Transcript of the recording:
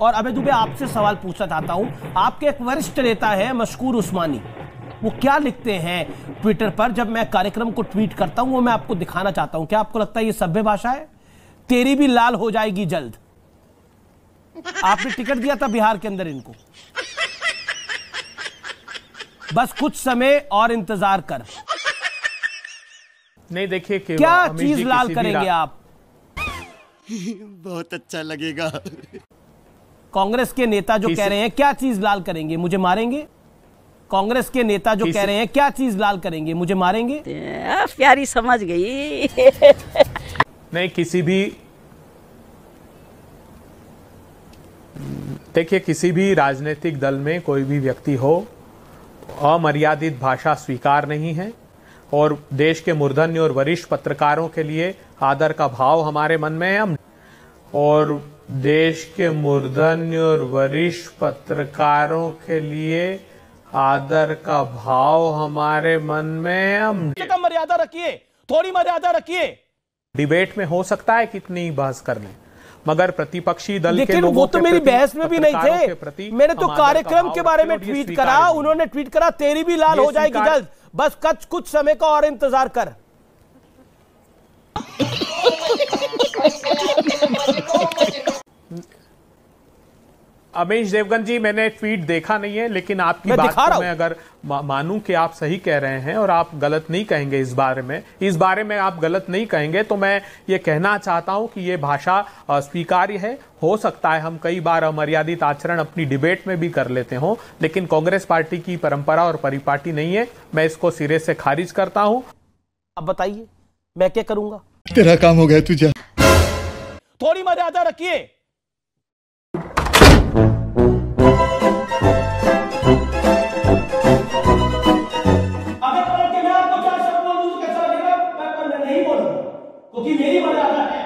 और अबे दुबे, आपसे सवाल पूछना चाहता हूँ। आपके एक वरिष्ठ नेता है मशकूर उस्मानी। वो क्या लिखते हैं ट्विटर पर? जब मैं कार्यक्रम को ट्वीट करता हूँ, वो मैं आपको दिखाना चाहता हूँ। क्या आपको लगता है ये सभ्य भाषा है? तेरी भी लाल हो जाएगी जल्द। आपने टिकट दिया था बिहार के अंदर इनको। बस कुछ समय और इंतज़ार कर। नहीं देखिए क्या चीज़ लाल करेंगे आप? बहुत अच्छा लगेगा। कांग्रेस के नेता जो कह रहे हैं क्या चीज़ लाल करेंगे? मुझे मारेंगे? कांग्रेस के नेता जो कह रहे हैं क्या चीज़ लाल करेंगे? मुझे मारेंगे? प्यारी समझ गई। नहीं किसी भी देखिए किसी भी राजनीतिक दल में कोई भी व्यक्ति हो अमर्यादित भाषा स्वीकार नहीं है। और देश के मूर्धन्य और वरिष्ठ पत्रकारों के लिए आदर का भाव हमारे मन में है। हम और देश के मूर्धन्य और वरिष्ठ पत्रकारों के लिए आदर का भाव हमारे मन में हम कम मर्यादा रखिए थोड़ी मर्यादा रखिए। डिबेट में हो सकता है कितनी बहस कर लें मगर प्रतिपक्षी दल के लेकिन लोगों वो तो के मेरी बहस में भी नहीं थे। मैंने तो का कार्यक्रम के बारे में ट्वीट करा उन्होंने ट्वीट करा तेरी भी लाल हो जाएगी जल्द। बस कच कुछ समय का और इंतज़ार कर। अमेश देवगन जी मैंने ट्वीट देखा नहीं है लेकिन आपकी मैं बात दिखा को रहा मैं अगर मा- मानूं कि आप सही कह रहे हैं और आप गलत नहीं कहेंगे इस बारे में इस बारे में आप गलत नहीं कहेंगे तो मैं ये कहना चाहता हूँ कि ये भाषा स्वीकार्य है। हो सकता है हम कई बार अमर्यादित आचरण अपनी डिबेट में भी कर लेते हो लेकिन कांग्रेस पार्टी की परंपरा और परिपाटी नहीं है। मैं इसको सिरे से खारिज करता हूँ। अब बताइए मैं क्या करूँगा? तेरा काम हो गया तुझे। थोड़ी मर्यादा रखिए। नहीं बोलूँगा। क्योंकि मेरी मर्यादा है।